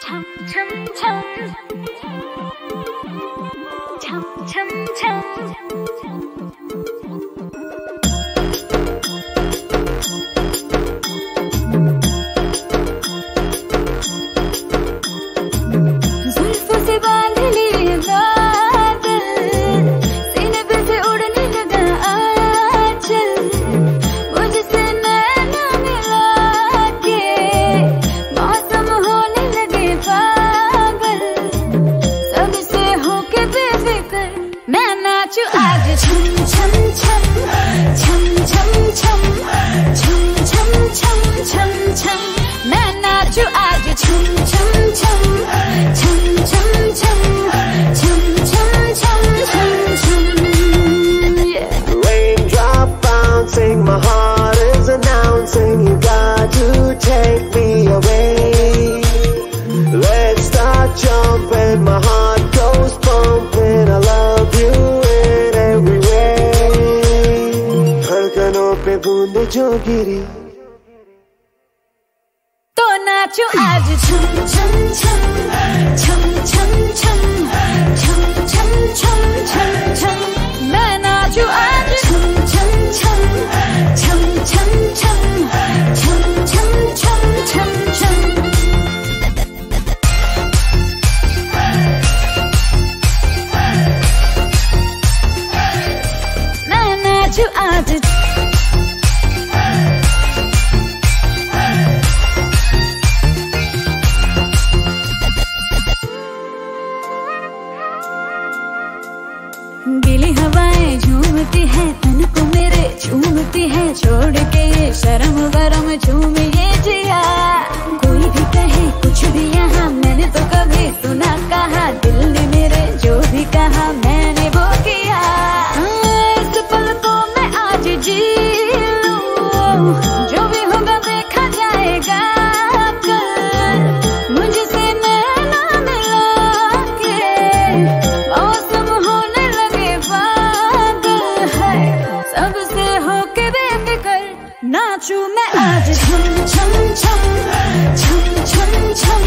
참참참. 참참참. way. My heart goes pumping. I love you in every way. धड़कनों पे बूंद जो गिरी तो नाचो आज झुम झुम झुम गीली हवाएँ झूमती है तन को मेरे झूमती है छोड़ के ये शर्म गरम झूम ये जिया। कोई भी कहे कुछ भी यहाँ मैंने तो कभी सुना कहा दिल ने मेरे जो भी कहा मैंने वो किया। हाँ, इस पल को मैं आज जी लूँ। नाचू मैं आज छम छम छम छम छम छम